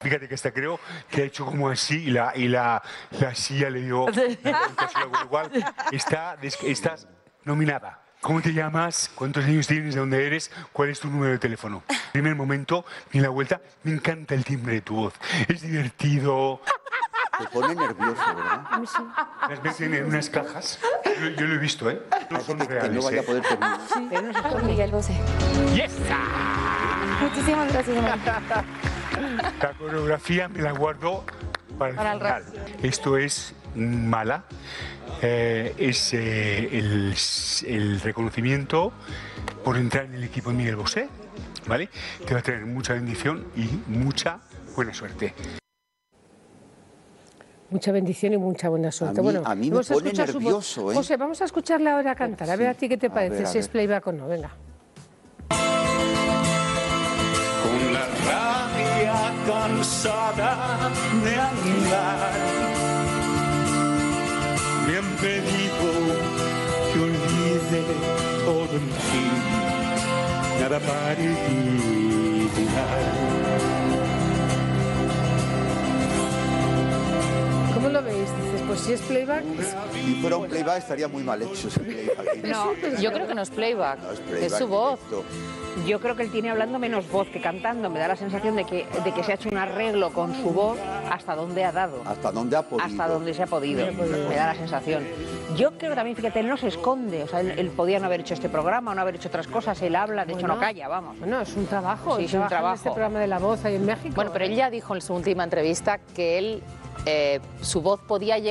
Fíjate que esta creo que ha hecho como así y la, y la, la silla le dio la cual está, estás nominada. ¿Cómo te llamas? ¿Cuántos años tienes? ¿De dónde eres? ¿Cuál es tu número de teléfono? Primer momento, ni la vuelta. Me encanta el timbre de tu voz. Es divertido. Te pone nervioso, ¿verdad? Las meten en unas cajas. Yo, yo lo he visto, ¿eh? No son Que, que reales, no vaya a ¿eh? poder terminar. Miguel Bosé. ¡Yes! Muchísimas gracias, Miguel. La coreografía me la guardo para el Para el final. Esto es mala. Eh, es eh, el, el reconocimiento por entrar en el equipo de Miguel Bosé. ¿Vale? Te va a traer mucha bendición y mucha buena suerte. Mucha bendición y mucha buena suerte. A mí- bueno, a mí me vamos a pone su voz. ¿eh? José, vamos a escucharla ahora cantar. A ver a ti qué te A parece, ver, a si es playback o no. Venga. Cansada de andar. Me han pedido que olvide todo en fin, nada particular. Pues si es playback, Si fuera un playback estaría muy mal hecho ese playback. No, yo creo que no es playback, No, es es playback su voz. directo. Yo creo que él tiene hablando menos voz que cantando. Me da la sensación de que, de que se ha hecho un arreglo con su voz hasta donde ha dado. Hasta dónde ha podido. Hasta donde se ha podido. Me da la sensación. Yo creo que también, fíjate, él no se esconde. O sea, él, él podía no haber hecho este programa o no haber hecho otras cosas. Él habla, de hecho Bueno. no calla, vamos. bueno, es un trabajo. Sí, es un en trabajo. este programa de La Voz ahí en México. Bueno, pero él ya dijo en su última entrevista que él, eh, su voz podía llegar